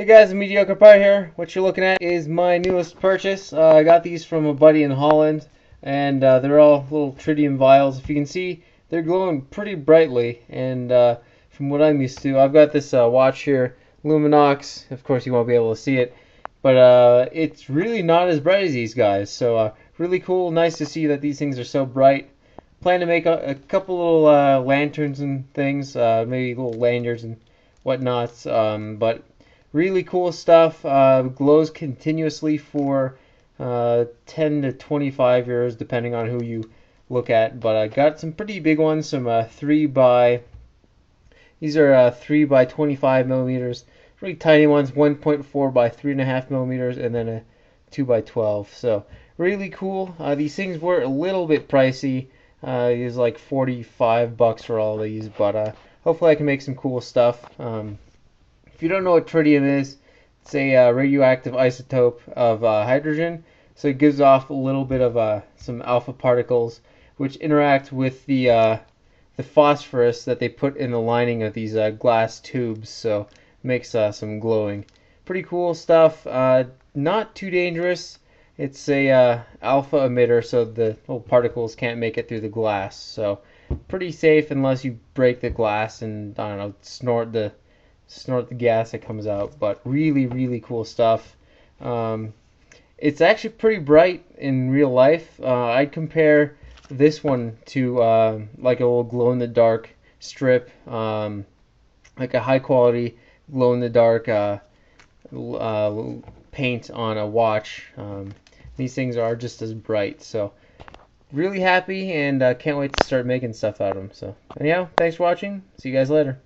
Hey guys, Mediocre Pie here. What you're looking at is my newest purchase. Uh, I got these from a buddy in Holland, and uh, they're all little tritium vials. If you can see, they're glowing pretty brightly, and uh, from what I'm used to, I've got this uh, watch here, Luminox. Of course, you won't be able to see it, but uh, it's really not as bright as these guys. So uh, really cool, nice to see that these things are so bright. Plan to make a, a couple little lanterns and things, maybe little lanyards and whatnots, um, but really cool stuff. Uh, glows continuously for uh, 10 to 25 years, depending on who you look at. But I got some pretty big ones, some uh, 3 by these are uh, 3 by 25 millimeters, really tiny ones, 1.4 by 3.5 millimeters, and then a 2 by 12. So really cool. Uh, these things were a little bit pricey. Uh, it was like 45 bucks for all these, but hopefully I can make some cool stuff. Um, if you don't know what tritium is, it's a uh, radioactive isotope of uh, hydrogen. So it gives off a little bit of uh, some alpha particles, which interact with the uh, the phosphorus that they put in the lining of these uh, glass tubes. So makes uh, some glowing. Pretty cool stuff. not too dangerous. It's a alpha emitter, so the little particles can't make it through the glass. So pretty safe unless you break the glass and I don't know snort the snort the gas that comes out. But really, really cool stuff. Um, it's actually pretty bright in real life. Uh, I'd compare this one to uh, like a little glow in the dark strip, um, like a high quality glow in the dark uh, uh, paint on a watch. Um, these things are just as bright. So really happy and uh, can't wait to start making stuff out of them. So anyhow, thanks for watching. See you guys later.